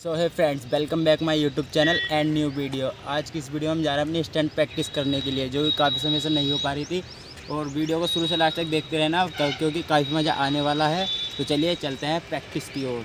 सो है friends welcome back my YouTube channel and new video आज की इस वीडियो में हम जा रहे हैं अपनी स्टैंड प्रैक्टिस करने के लिए, जो कि काफ़ी समय से नहीं हो पा रही थी। और वीडियो को शुरू से लास्ट तक देखते रहना, क्योंकि काफ़ी मज़ा आने वाला है। तो चलिए, चलते हैं प्रैक्टिस की ओर।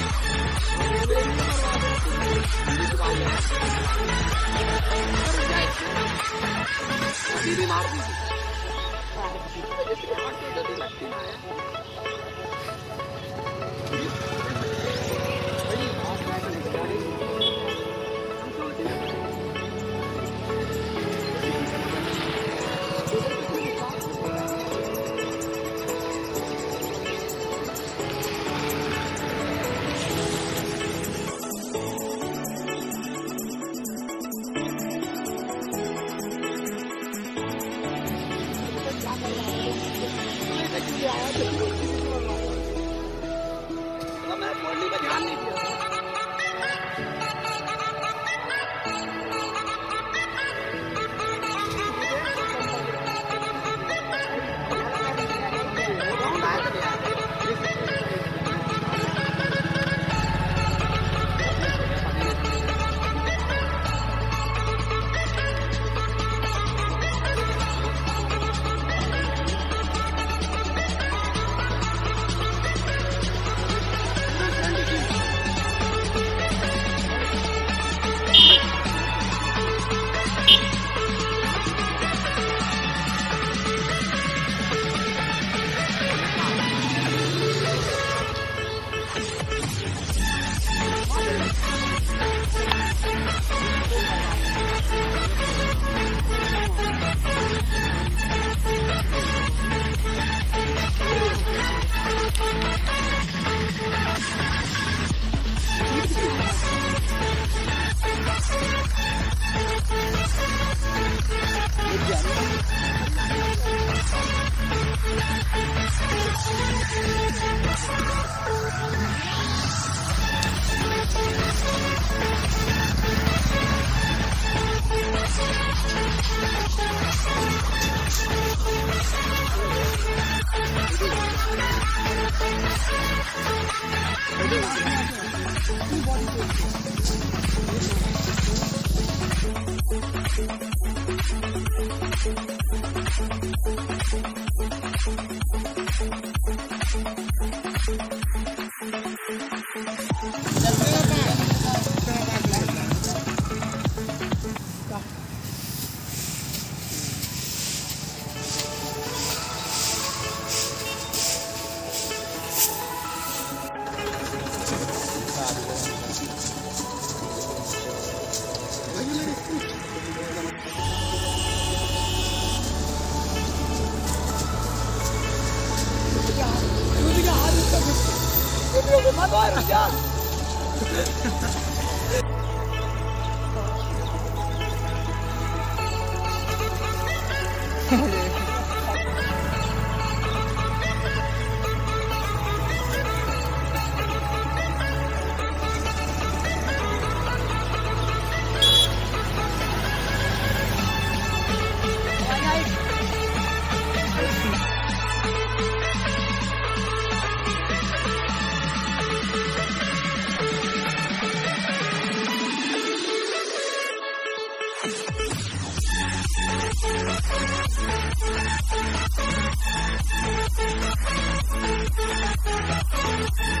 मैं पढ़ने पर ध्यान नहीं दिया 자, 行 Yeah.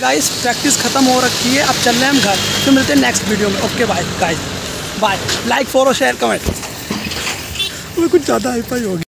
Guys practice खत्म हो रखी है। अब चल रहे हैं हम घर। फिर मिलते हैं नेक्स्ट वीडियो में। Okay bye guys bye like follow share comment कुछ ज़्यादा हाई फाई होगी